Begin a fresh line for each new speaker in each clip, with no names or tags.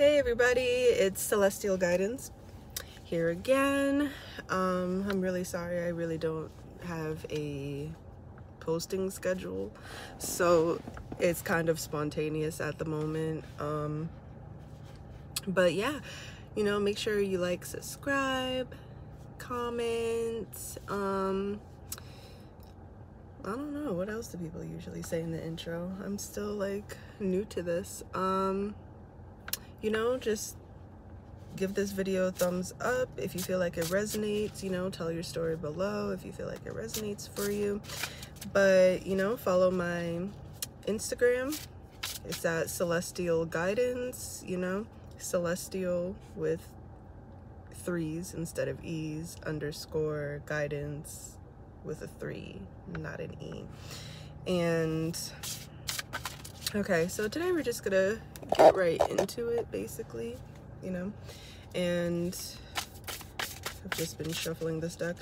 Hey everybody, it's Celestial Guidance here again. Um, I'm really sorry, I really don't have a posting schedule, so it's kind of spontaneous at the moment. Um, but yeah, you know, make sure you like, subscribe, comment. Um, I don't know, what else do people usually say in the intro? I'm still like new to this. Um, you know, just give this video a thumbs up if you feel like it resonates, you know, tell your story below if you feel like it resonates for you. But, you know, follow my Instagram. It's at Celestial Guidance, you know, Celestial with threes instead of E's, underscore guidance with a three, not an E. And okay, so today we're just gonna get right into it basically, you know, and I've just been shuffling this deck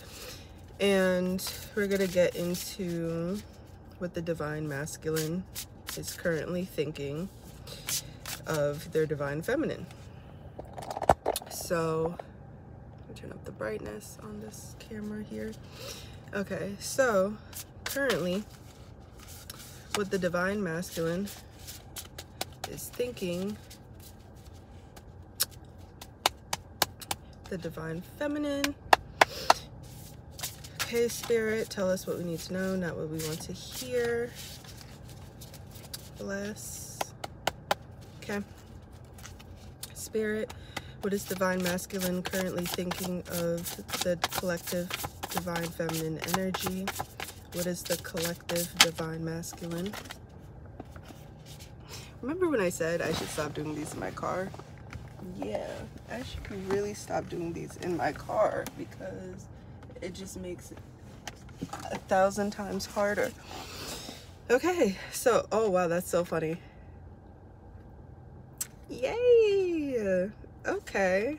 and we're gonna get into what the divine masculine is currently thinking of their divine feminine. So turn up the brightness on this camera here. Okay, so currently what the divine masculine is thinking. The divine feminine. Okay spirit tell us what we need to know not what we want to hear. Bless. Okay. Spirit what is divine masculine currently thinking of the collective divine feminine energy what is the collective divine masculine Remember when I said I should stop doing these in my car? Yeah, I should really stop doing these in my car because it just makes it a thousand times harder. Okay, so, oh wow, that's so funny. Yay! Okay.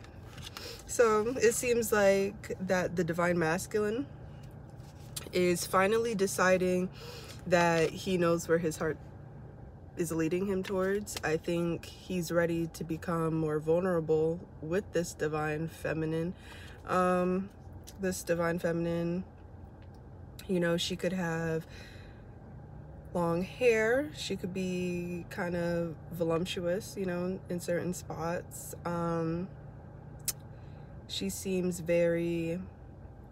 So it seems like that the divine masculine is finally deciding that he knows where his heart is leading him towards. I think he's ready to become more vulnerable with this divine feminine. Um, this divine feminine, you know, she could have long hair. She could be kind of voluptuous, you know, in certain spots. Um, she seems very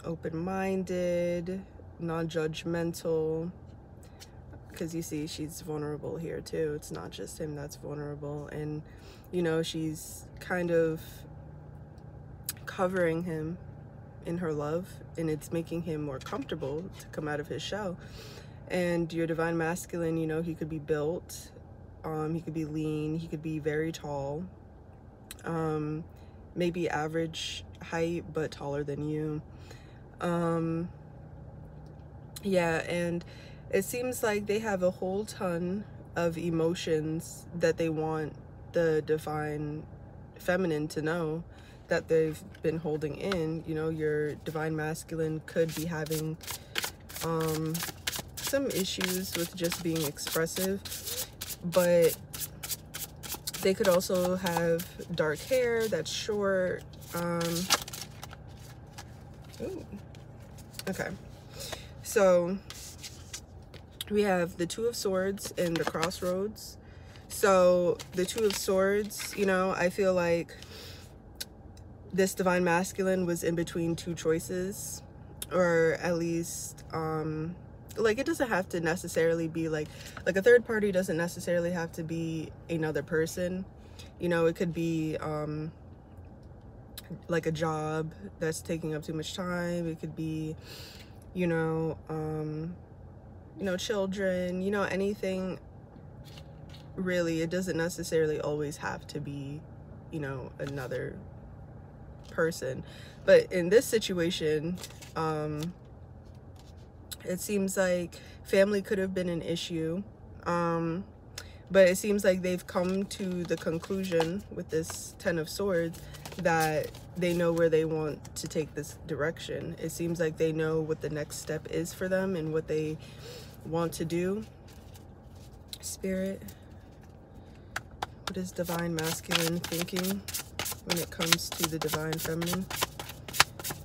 open-minded, non-judgmental, because you see she's vulnerable here too. It's not just him that's vulnerable. And you know she's kind of covering him in her love and it's making him more comfortable to come out of his shell. And your divine masculine you know he could be built um he could be lean he could be very tall um maybe average height but taller than you. Um yeah and it seems like they have a whole ton of emotions that they want the divine feminine to know that they've been holding in. You know your divine masculine could be having um some issues with just being expressive but they could also have dark hair that's short um ooh, okay so we have the two of swords and the crossroads. So the two of swords you know i feel like this divine masculine was in between two choices or at least um like it doesn't have to necessarily be like like a third party doesn't necessarily have to be another person. You know it could be um like a job that's taking up too much time. It could be you know um you know, children, you know, anything really, it doesn't necessarily always have to be, you know, another person. But in this situation, um, it seems like family could have been an issue. Um, but it seems like they've come to the conclusion with this Ten of Swords that they know where they want to take this direction. It seems like they know what the next step is for them and what they want to do. Spirit, What is divine masculine thinking when it comes to the divine feminine?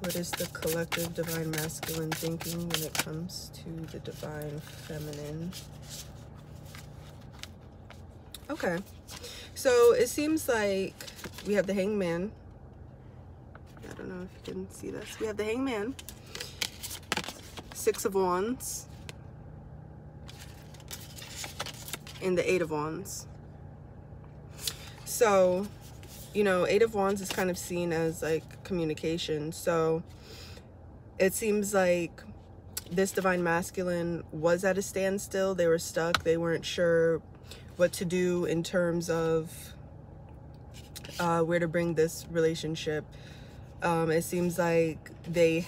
What is the collective divine masculine thinking when it comes to the divine feminine? Okay. So it seems like we have the hangman. Don't know if you can see this. We have the hangman. Six of Wands. And the Eight of Wands. So, you know, Eight of Wands is kind of seen as like communication. So it seems like this divine masculine was at a standstill. They were stuck. They weren't sure what to do in terms of uh, where to bring this relationship. Um, it seems like they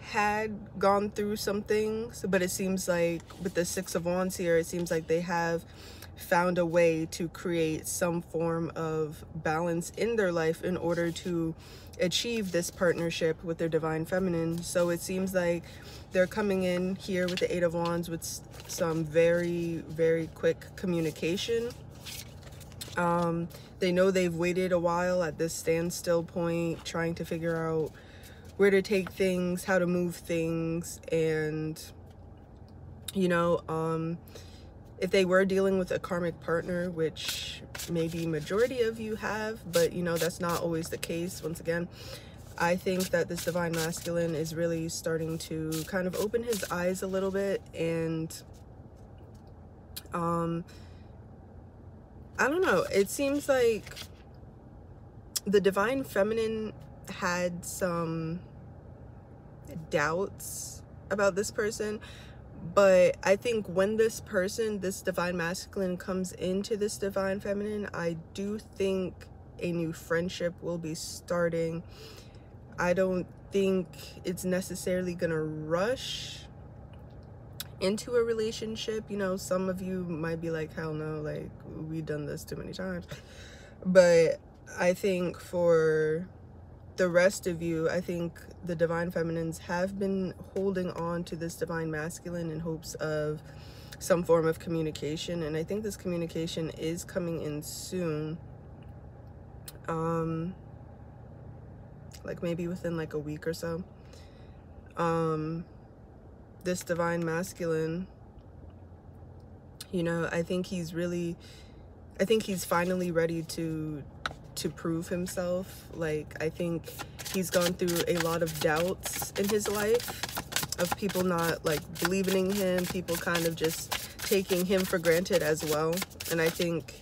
had gone through some things, but it seems like with the Six of Wands here, it seems like they have found a way to create some form of balance in their life in order to achieve this partnership with their divine feminine. So it seems like they're coming in here with the Eight of Wands with some very, very quick communication. Um, they know they've waited a while at this standstill point, trying to figure out where to take things, how to move things, and, you know, um, if they were dealing with a karmic partner, which maybe majority of you have, but you know, that's not always the case. Once again, I think that this divine masculine is really starting to kind of open his eyes a little bit and um I don't know, it seems like the divine feminine had some doubts about this person but I think when this person, this divine masculine comes into this divine feminine, I do think a new friendship will be starting. I don't think it's necessarily gonna rush into a relationship. You know, some of you might be like, hell no, like we've done this too many times. But I think for the rest of you, I think the divine feminines have been holding on to this divine masculine in hopes of some form of communication. And I think this communication is coming in soon. Um, like maybe within like a week or so. Um, this divine masculine, you know, I think he's really, I think he's finally ready to to prove himself. Like, I think he's gone through a lot of doubts in his life of people not like believing in him, people kind of just taking him for granted as well. And I think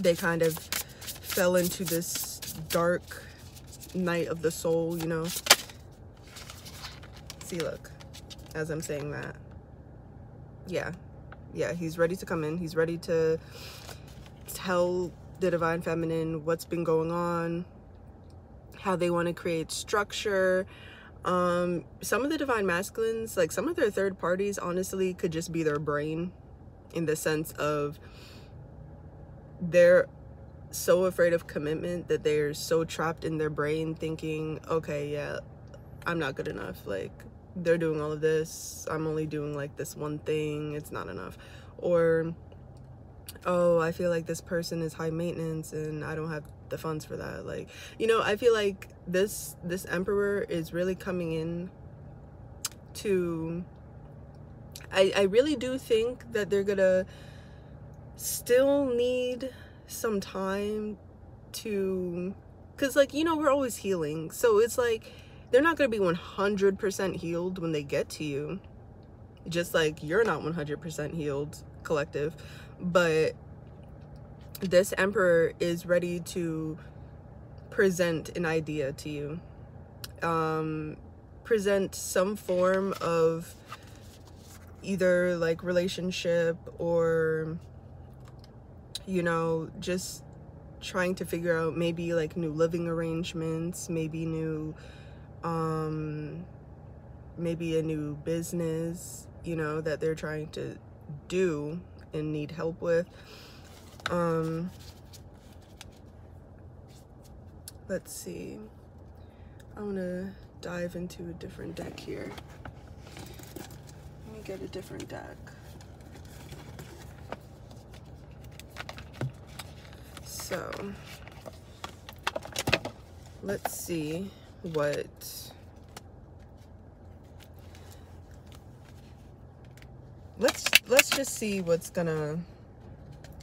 they kind of fell into this dark night of the soul, you know. See, look, as I'm saying that. Yeah. Yeah, he's ready to come in. He's ready to tell the divine feminine what's been going on how they want to create structure um some of the divine masculines like some of their third parties honestly could just be their brain in the sense of they're so afraid of commitment that they're so trapped in their brain thinking okay yeah i'm not good enough like they're doing all of this i'm only doing like this one thing it's not enough or oh, I feel like this person is high maintenance and I don't have the funds for that. Like, you know, I feel like this this emperor is really coming in to I I really do think that they're to still need some time to cuz like, you know, we're always healing. So it's like they're not going to be 100% healed when they get to you. Just like you're not 100% healed collective but this emperor is ready to present an idea to you um present some form of either like relationship or you know just trying to figure out maybe like new living arrangements maybe new um maybe a new business you know that they're trying to do and need help with. Um, let's see. I want to dive into a different deck here. Let me get a different deck. So let's see what let's let's just see what's gonna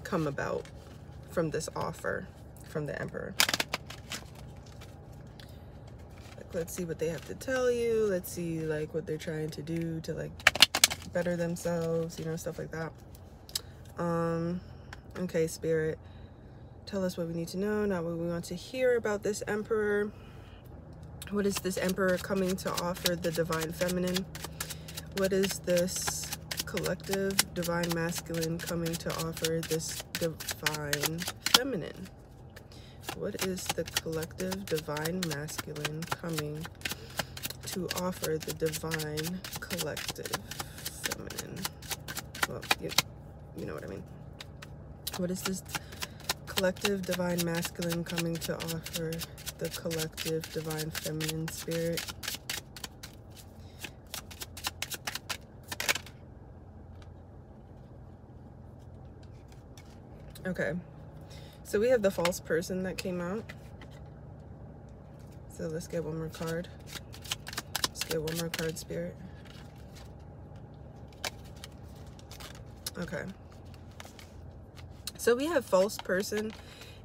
come about from this offer from the emperor. Like let's see what they have to tell you. Let's see like what they're trying to do to like better themselves you know stuff like that. Um okay spirit tell us what we need to know not what we want to hear about this emperor what is this emperor coming to offer the divine feminine what is this collective divine masculine coming to offer this divine feminine? What is the collective divine masculine coming to offer the divine collective feminine? Well, you, you know what I mean. What is this collective divine masculine coming to offer the collective divine feminine spirit? Okay. So we have the false person that came out. So let's get one more card. Let's get one more card, Spirit. Okay. So we have false person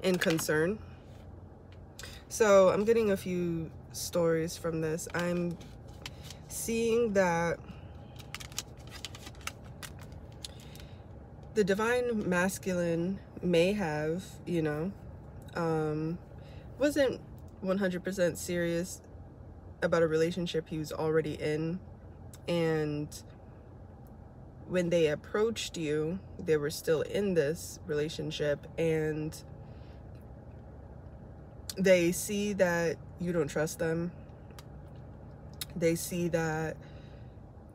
and concern. So I'm getting a few stories from this. I'm seeing that the divine masculine may have, you know, um, wasn't 100% serious about a relationship he was already in. And when they approached you, they were still in this relationship and they see that you don't trust them. They see that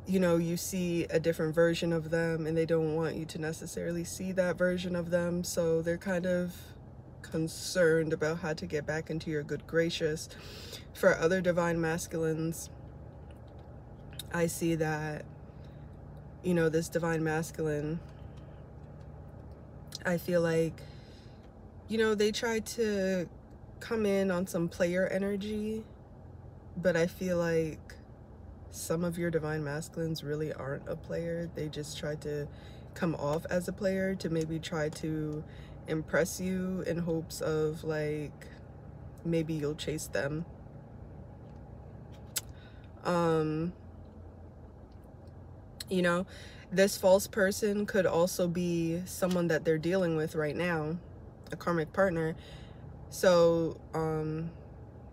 you know, you see a different version of them and they don't want you to necessarily see that version of them. So they're kind of concerned about how to get back into your good gracious. For other divine masculines, I see that, you know, this divine masculine, I feel like, you know, they try to come in on some player energy, but I feel like some of your divine masculines really aren't a player. They just try to come off as a player to maybe try to impress you in hopes of like maybe you'll chase them. Um you know, this false person could also be someone that they're dealing with right now, a karmic partner. So, um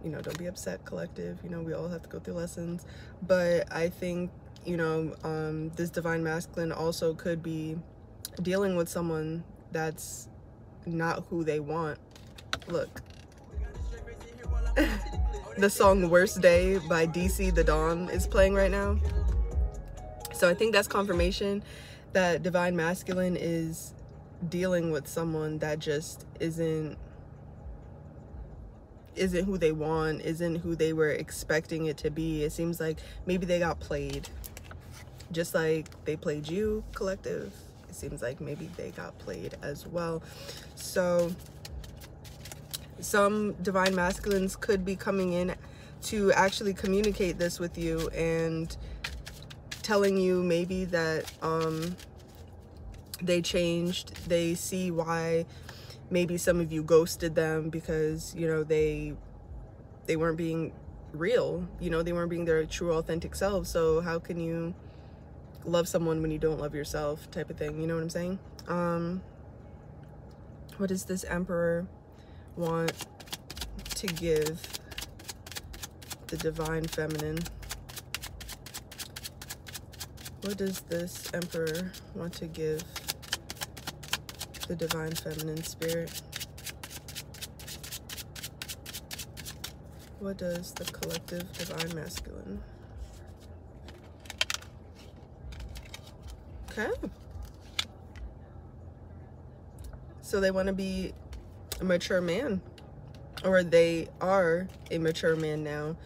you know, don't be upset, collective. You know, we all have to go through lessons. But I think, you know, um, this divine masculine also could be dealing with someone that's not who they want. Look. the song Worst Day by DC The Don is playing right now. So I think that's confirmation that divine masculine is dealing with someone that just isn't isn't who they want, isn't who they were expecting it to be. It seems like maybe they got played. Just like they played you, collective. It seems like maybe they got played as well. So some divine masculines could be coming in to actually communicate this with you and telling you maybe that um they changed they see why maybe some of you ghosted them because you know they they weren't being real you know they weren't being their true authentic selves. So how can you love someone when you don't love yourself type of thing? You know what i'm saying? Um what does this emperor want to give the divine feminine what does this emperor want to give the divine feminine spirit. What does the collective divine masculine? Okay. So they want to be a mature man, or they are a mature man now.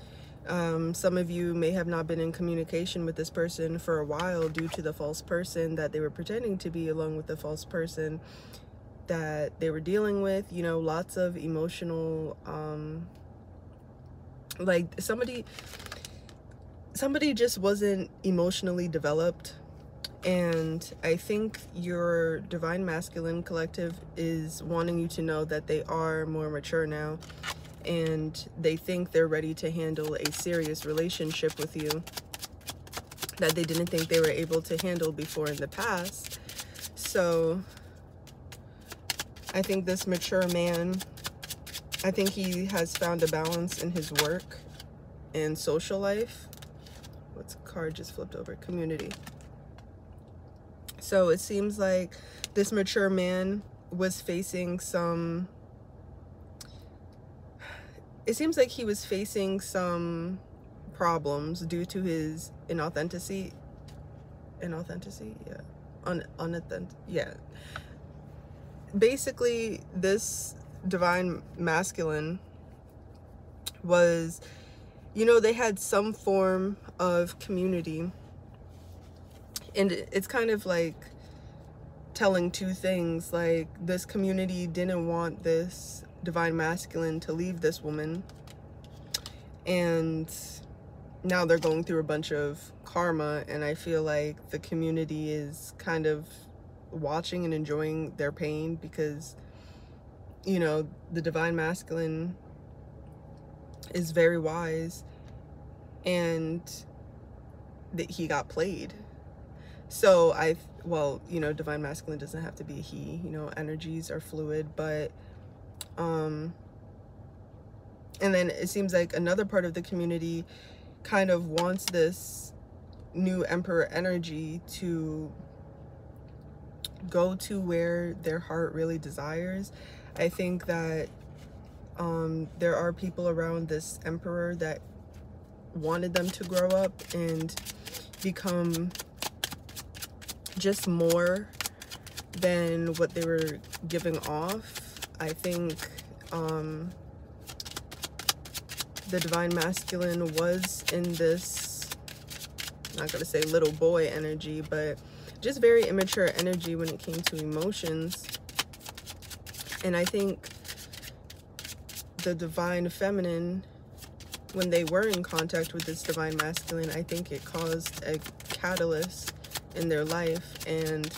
Um, some of you may have not been in communication with this person for a while due to the false person that they were pretending to be along with the false person that they were dealing with you know lots of emotional um like somebody somebody just wasn't emotionally developed. And I think your divine masculine collective is wanting you to know that they are more mature now and they think they're ready to handle a serious relationship with you that they didn't think they were able to handle before in the past. So I think this mature man, I think he has found a balance in his work and social life. What's card just flipped over? Community. So it seems like this mature man was facing some it seems like he was facing some problems due to his inauthenticity inauthenticity yeah un unauthentic yeah. Basically this divine masculine was you know they had some form of community. And it's kind of like telling two things like this community didn't want this divine masculine to leave this woman. And now they're going through a bunch of karma and I feel like the community is kind of watching and enjoying their pain because you know the divine masculine is very wise and that he got played. So I well you know divine masculine doesn't have to be he you know energies are fluid but um and then it seems like another part of the community kind of wants this new emperor energy to go to where their heart really desires. I think that um there are people around this emperor that wanted them to grow up and become just more than what they were giving off I think um, the divine masculine was in this, I'm not gonna say little boy energy, but just very immature energy when it came to emotions. And I think the divine feminine, when they were in contact with this divine masculine, I think it caused a catalyst in their life and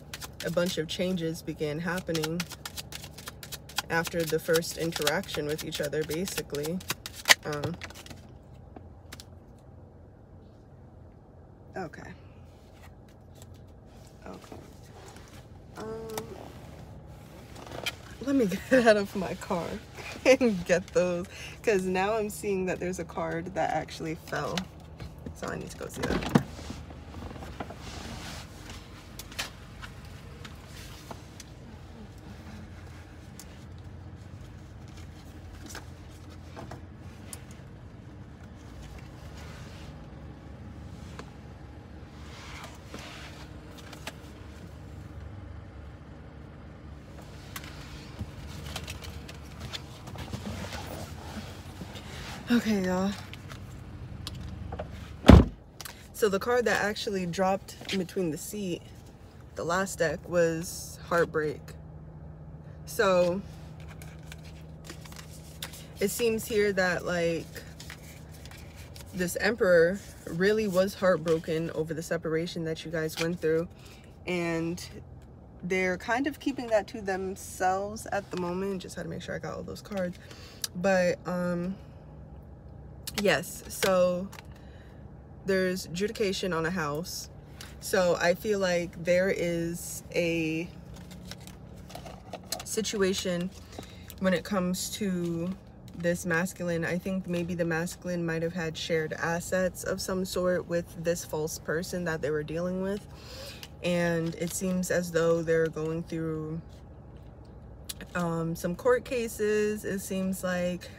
a bunch of changes began happening after the first interaction with each other, basically. Um, okay. Okay. Um, let me get out of my car and get those because now I'm seeing that there's a card that actually fell. So I need to go see that. Okay, y'all. So the card that actually dropped in between the seat, the last deck, was Heartbreak. So it seems here that like this emperor really was heartbroken over the separation that you guys went through and they're kind of keeping that to themselves at the moment just had to make sure i got all those cards but um yes so there's adjudication on a house. So i feel like there is a situation when it comes to this masculine. I think maybe the masculine might have had shared assets of some sort with this false person that they were dealing with. And it seems as though they're going through um, some court cases. It seems like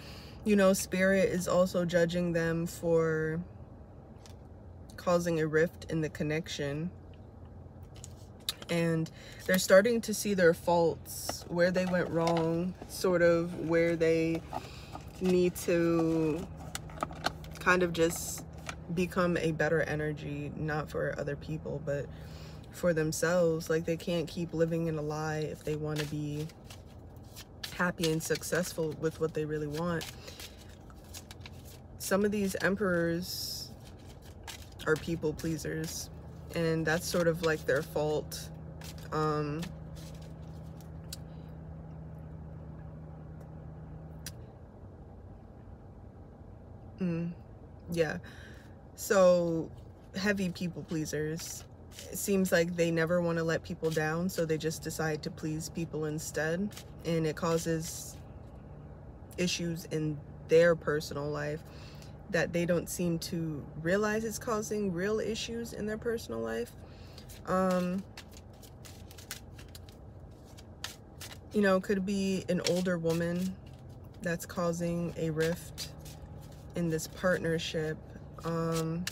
you know, Spirit is also judging them for causing a rift in the connection. And they're starting to see their faults, where they went wrong, sort of where they need to kind of just become a better energy, not for other people, but for themselves. Like they can't keep living in a lie if they want to be happy and successful with what they really want. Some of these emperors are people pleasers, and that's sort of like their fault. Um, mm, yeah. So, heavy people pleasers it seems like they never want to let people down, so they just decide to please people instead. And it causes issues in their personal life that they don't seem to realize it's causing real issues in their personal life. Um, you know, could be an older woman that's causing a rift in this partnership. Um,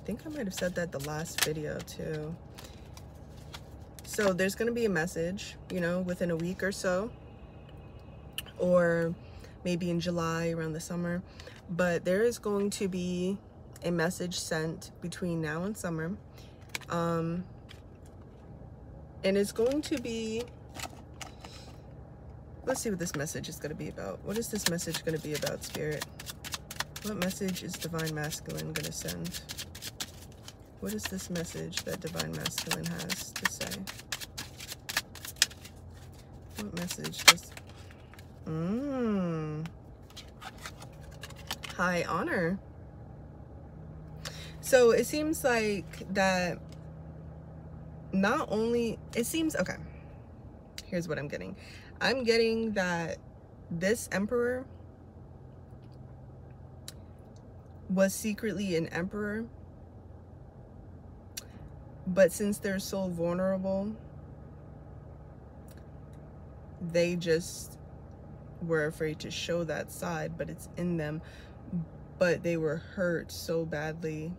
I think I might have said that the last video too. So there's going to be a message, you know, within a week or so, or maybe in July around the summer. But there is going to be a message sent between now and summer. Um, and it's going to be, let's see what this message is going to be about. What is this message going to be about, Spirit? What message is Divine Masculine going to send? What is this message that Divine Masculine has to say? What message does... Mmm. High honor. So it seems like that not only... It seems... Okay. Here's what I'm getting. I'm getting that this emperor was secretly an emperor but since they're so vulnerable, they just were afraid to show that side, but it's in them. But they were hurt so badly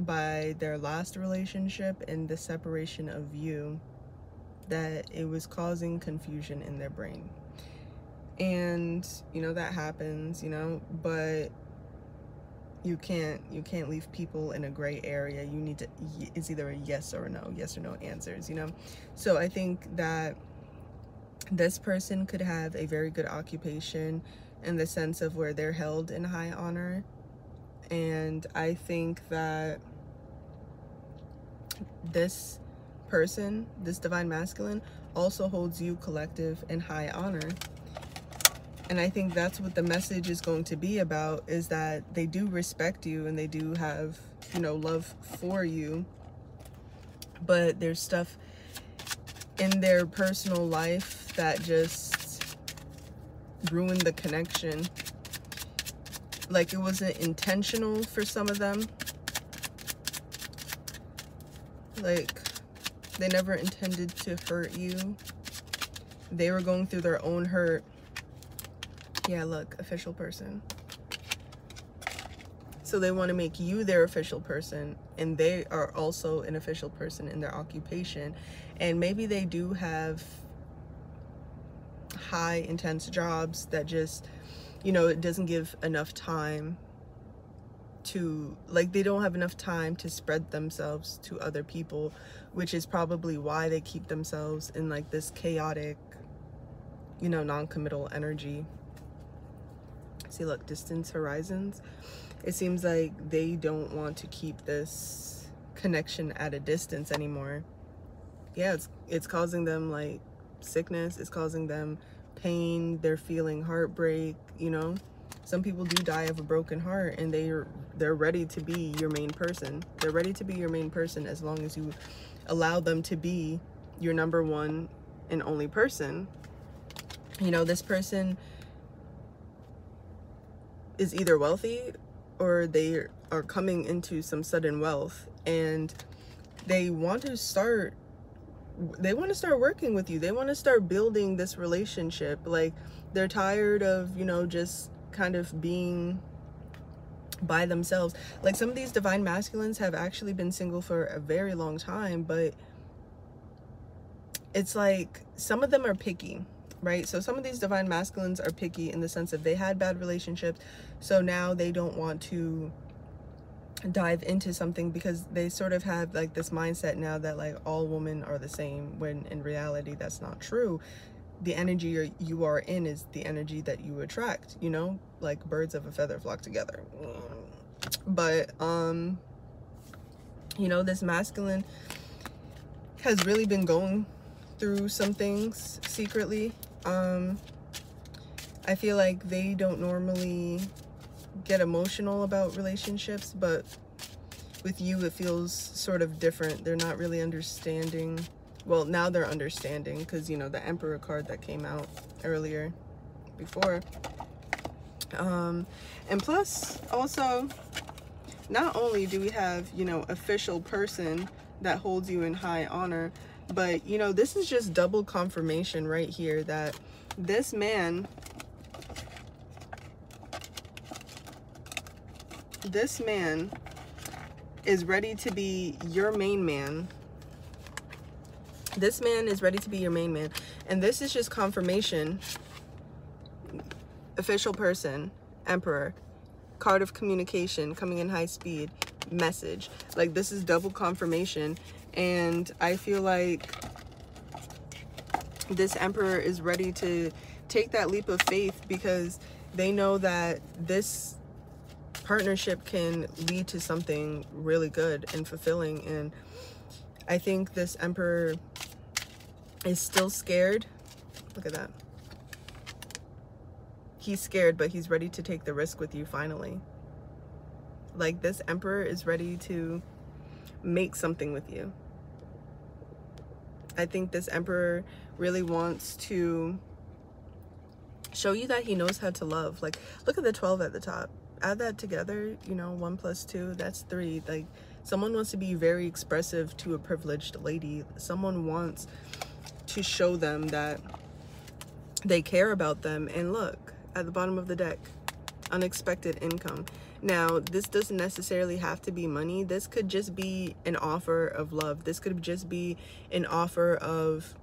by their last relationship and the separation of you that it was causing confusion in their brain. And, you know, that happens, you know, but you can't you can't leave people in a gray area. You need to it's either a yes or a no yes or no answers you know? So i think that this person could have a very good occupation in the sense of where they're held in high honor. And i think that this person this divine masculine also holds you collective in high honor and i think that's what the message is going to be about is that they do respect you and they do have you know love for you but there's stuff in their personal life that just ruined the connection. Like it wasn't intentional for some of them. Like they never intended to hurt you. They were going through their own hurt yeah, look, official person. So they want to make you their official person, and they are also an official person in their occupation. And maybe they do have high intense jobs that just, you know, it doesn't give enough time to like they don't have enough time to spread themselves to other people which is probably why they keep themselves in like this chaotic you know non-committal energy see look distance horizons it seems like they don't want to keep this connection at a distance anymore. Yeah it's it's causing them like sickness it's causing them pain they're feeling heartbreak you know? Some people do die of a broken heart and they're they're ready to be your main person. They're ready to be your main person as long as you allow them to be your number one and only person. You know this person is either wealthy or they are coming into some sudden wealth and they want to start they want to start working with you. They want to start building this relationship. Like they're tired of you know just kind of being by themselves. Like some of these divine masculines have actually been single for a very long time but it's like some of them are picky right? So some of these divine masculines are picky in the sense that they had bad relationships, so now they don't want to dive into something because they sort of have like this mindset now that like all women are the same when in reality that's not true. The energy you're, you are in is the energy that you attract you know? Like birds of a feather flock together. But um you know this masculine has really been going through some things secretly um i feel like they don't normally get emotional about relationships but with you it feels sort of different. They're not really understanding well now they're understanding because you know the emperor card that came out earlier before. Um and plus also not only do we have you know official person that holds you in high honor but you know this is just double confirmation right here that this man this man is ready to be your main man. This man is ready to be your main man. And this is just confirmation official person emperor card of communication coming in high speed message. Like this is double confirmation and i feel like this emperor is ready to take that leap of faith because they know that this partnership can lead to something really good and fulfilling and I think this emperor is still scared. Look at that. He's scared, but he's ready to take the risk with you finally. Like this emperor is ready to make something with you. I think this emperor really wants to show you that he knows how to love. Like, look at the 12 at the top. Add that together, you know, one plus two, that's three. Like, someone wants to be very expressive to a privileged lady. Someone wants to show them that they care about them. And look, at the bottom of the deck, unexpected income. Now, this doesn't necessarily have to be money. This could just be an offer of love. This could just be an offer of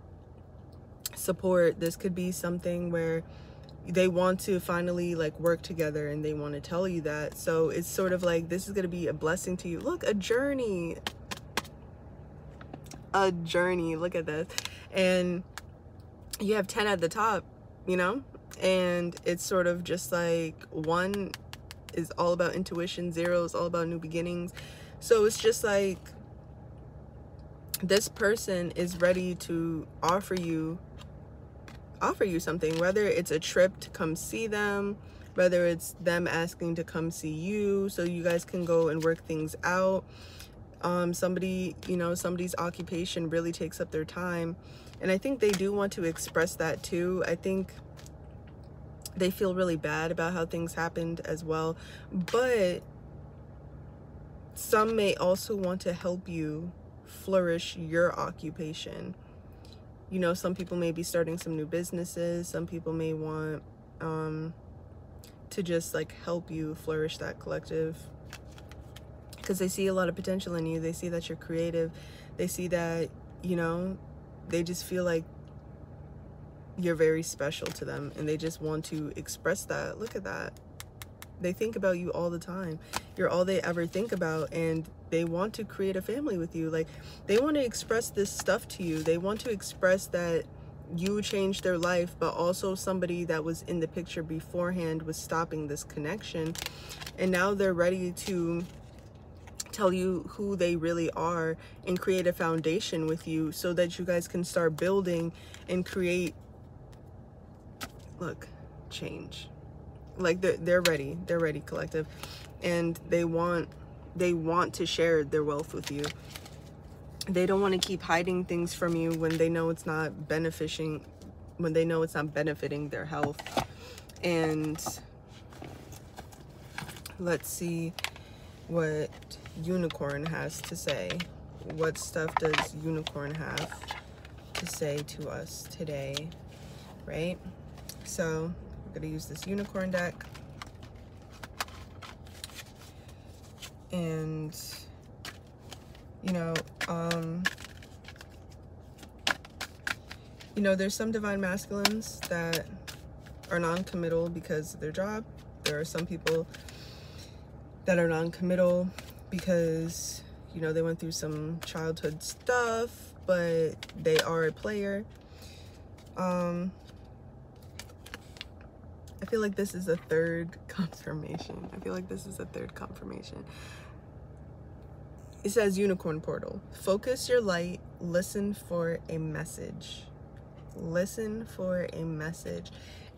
support. This could be something where they want to finally like work together and they want to tell you that. So it's sort of like this is going to be a blessing to you. Look, a journey. A journey. Look at this. And you have 10 at the top, you know? And it's sort of just like one is all about intuition, zero is all about new beginnings. So it's just like this person is ready to offer you offer you something, whether it's a trip to come see them, whether it's them asking to come see you so you guys can go and work things out. Um, somebody, you know, somebody's occupation really takes up their time. And I think they do want to express that too. I think they feel really bad about how things happened as well. But some may also want to help you flourish your occupation you know some people may be starting some new businesses some people may want um, to just like help you flourish that collective because they see a lot of potential in you they see that you're creative they see that you know they just feel like you're very special to them and they just want to express that. Look at that. They think about you all the time. You're all they ever think about and they want to create a family with you. Like they want to express this stuff to you. They want to express that you changed their life but also somebody that was in the picture beforehand was stopping this connection. And now they're ready to tell you who they really are and create a foundation with you so that you guys can start building and create look change. Like they're, they're ready. They're ready collective. And they want they want to share their wealth with you. They don't want to keep hiding things from you when they know it's not benefiting when they know it's not benefiting their health. And let's see what unicorn has to say. What stuff does unicorn have to say to us today right so we're to use this unicorn deck. And you know um you know there's some divine masculines that are non-committal because of their job. There are some people that are non-committal because you know they went through some childhood stuff but they are a player. Um feel like this is a third confirmation. I feel like this is a third confirmation. It says unicorn portal. Focus your light, listen for a message. Listen for a message.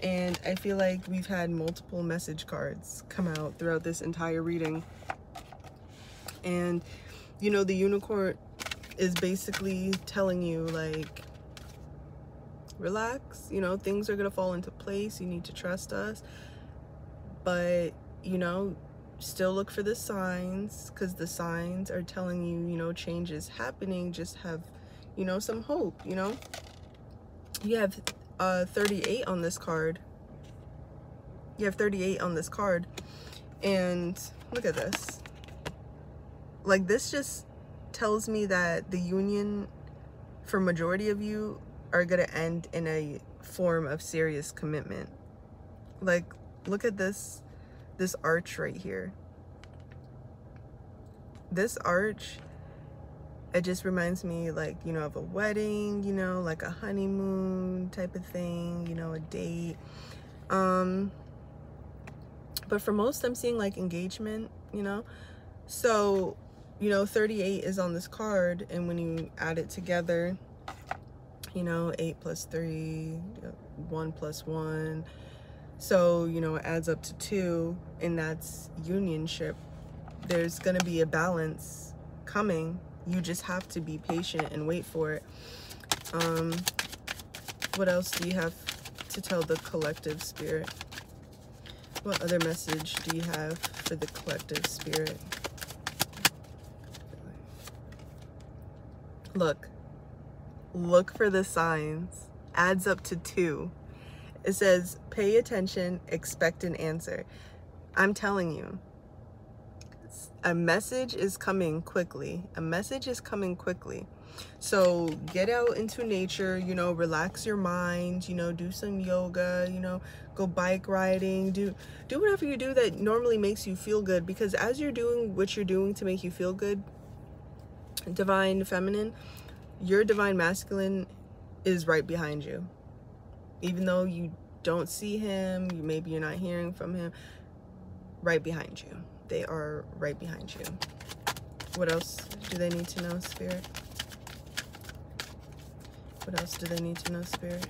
And I feel like we've had multiple message cards come out throughout this entire reading. And you know, the unicorn is basically telling you like relax, you know, things are to fall into place. You need to trust us. But, you know, still look for the signs because the signs are telling you, you know, change is happening. Just have, you know, some hope, you know. You have uh, 38 on this card. You have 38 on this card. And look at this. Like this just tells me that the union for majority of you are going to end in a form of serious commitment. Like look at this this arch right here. This arch it just reminds me like, you know, of a wedding, you know, like a honeymoon type of thing, you know, a date. Um but for most I'm seeing like engagement, you know. So, you know, 38 is on this card and when you add it together, you know, 8 plus 3, 1 plus 1. So, you know, it adds up to 2 and that's unionship there's going to be a balance coming. You just have to be patient and wait for it. Um, what else do you have to tell the collective spirit? What other message do you have for the collective spirit? Look, look for the signs. Adds up to two. It says, pay attention, expect an answer. I'm telling you, a message is coming quickly. A message is coming quickly. So get out into nature, you know, relax your mind, you know, do some yoga, you know, go bike riding, do do whatever you do that normally makes you feel good because as you're doing what you're doing to make you feel good, divine feminine, your divine masculine is right behind you. Even though you don't see him, you maybe you're not hearing from him, right behind you they are right behind you. What else do they need to know, Spirit? What else do they need to know, Spirit?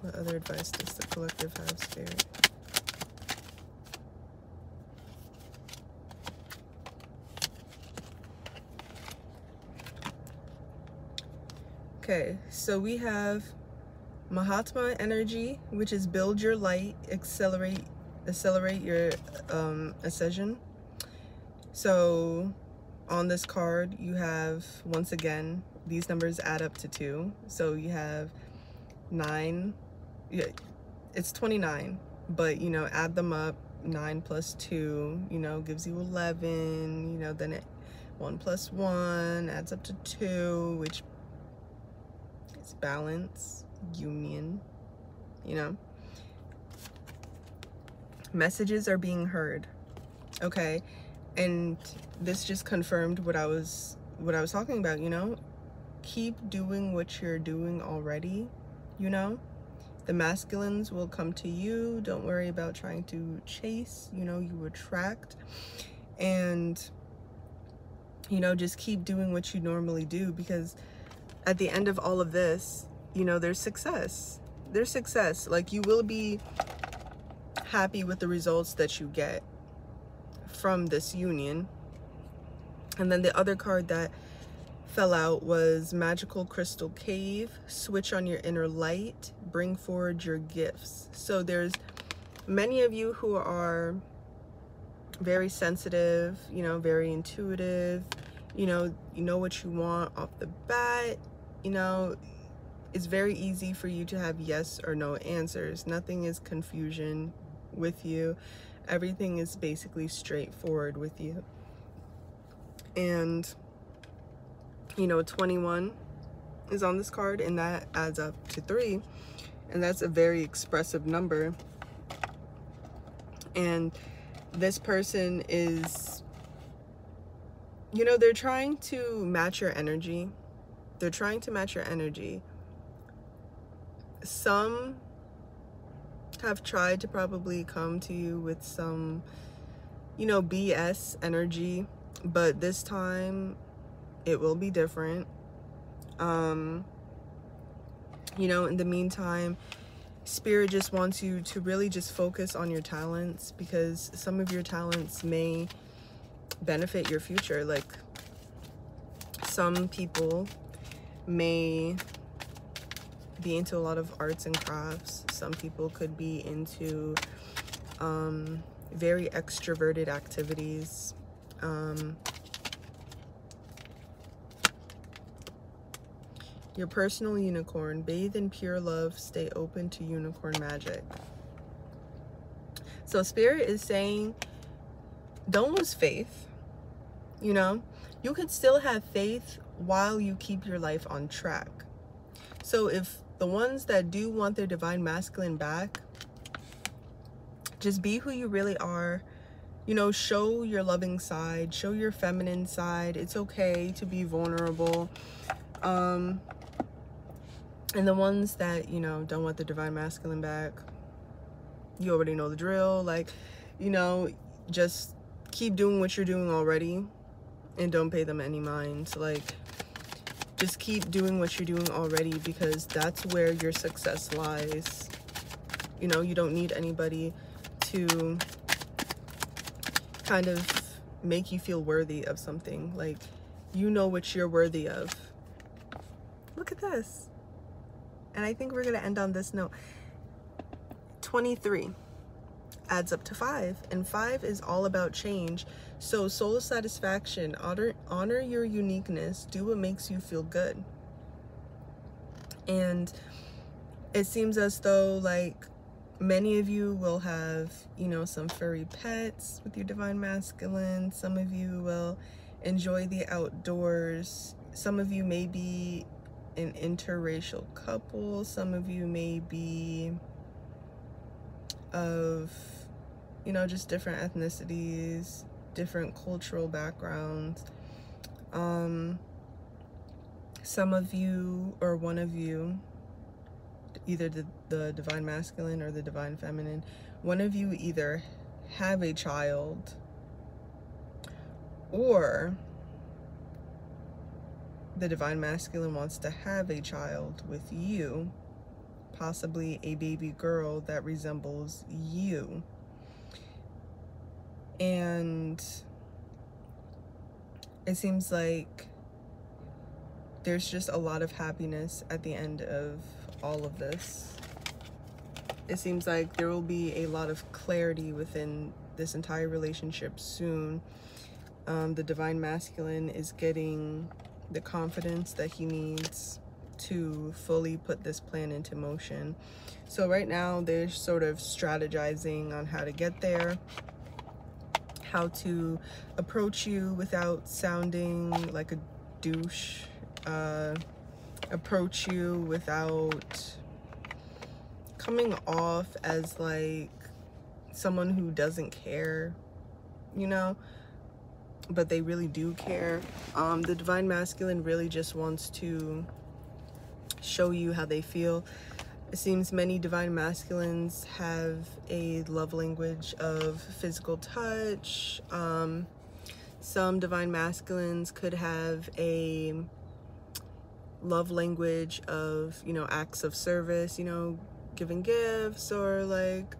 What other advice does the collective have, Spirit? Okay, so we have Mahatma energy, which is build your light, accelerate, accelerate your um, ascension. So on this card, you have, once again, these numbers add up to two. So you have nine, yeah, it's 29, but you know, add them up, nine plus two, you know, gives you 11, you know, then it, one plus one adds up to two, which is balance union, you know. Messages are being heard. Okay? And this just confirmed what I was what I was talking about, you know? Keep doing what you're doing already, you know? The masculines will come to you. Don't worry about trying to chase, you know, you attract. And you know, just keep doing what you normally do because at the end of all of this, you know, there's success. There's success. Like you will be happy with the results that you get from this union. And then the other card that fell out was Magical Crystal Cave, switch on your inner light, bring forward your gifts. So there's many of you who are very sensitive, you know, very intuitive, you know, you know what you want off the bat, you know, it's very easy for you to have yes or no answers. Nothing is confusion with you. Everything is basically straightforward with you. And, you know, 21 is on this card, and that adds up to three. And that's a very expressive number. And this person is, you know, they're trying to match your energy. They're trying to match your energy some have tried to probably come to you with some, you know, BS energy, but this time it will be different. Um, you know, in the meantime, Spirit just wants you to really just focus on your talents because some of your talents may benefit your future. Like, some people may be into a lot of arts and crafts. Some people could be into um, very extroverted activities. Um, your personal unicorn, bathe in pure love, stay open to unicorn magic. So, Spirit is saying, don't lose faith. You know, you can still have faith while you keep your life on track. So, if the ones that do want their divine masculine back, just be who you really are. You know, show your loving side, show your feminine side. It's okay to be vulnerable. Um, and the ones that, you know, don't want the divine masculine back, you already know the drill. Like, you know, just keep doing what you're doing already and don't pay them any mind. Like, just keep doing what you're doing already because that's where your success lies. You know, you don't need anybody to kind of make you feel worthy of something. Like, you know what you're worthy of. Look at this. And I think we're to end on this note. 23 adds up to 5, and 5 is all about change. So soul satisfaction, honor, honor your uniqueness, do what makes you feel good. And it seems as though like many of you will have, you know, some furry pets with your divine masculine. Some of you will enjoy the outdoors. Some of you may be an interracial couple. Some of you may be of, you know, just different ethnicities different cultural backgrounds. Um, some of you or one of you, either the, the divine masculine or the divine feminine, one of you either have a child or the divine masculine wants to have a child with you, possibly a baby girl that resembles you and it seems like there's just a lot of happiness at the end of all of this. It seems like there will be a lot of clarity within this entire relationship soon. Um, the divine masculine is getting the confidence that he needs to fully put this plan into motion. So right now they're sort of strategizing on how to get there how to approach you without sounding like a douche, uh, approach you without coming off as like someone who doesn't care, you know, but they really do care. Um, the divine masculine really just wants to show you how they feel. It seems many divine masculines have a love language of physical touch. Um, some divine masculines could have a love language of, you know, acts of service, you know, giving gifts or like,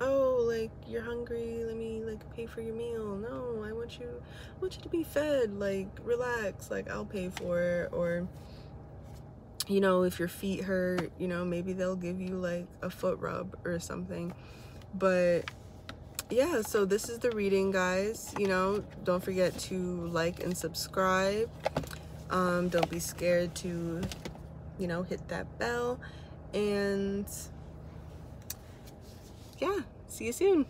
oh, like you're hungry, let me like pay for your meal. No, I want you, I want you to be fed, like relax, like I'll pay for it or you know, if your feet hurt, you know, maybe they'll give you like a foot rub or something. But yeah, so this is the reading, guys. You know, don't forget to like and subscribe. Um, don't be scared to, you know, hit that bell. And yeah, see you soon.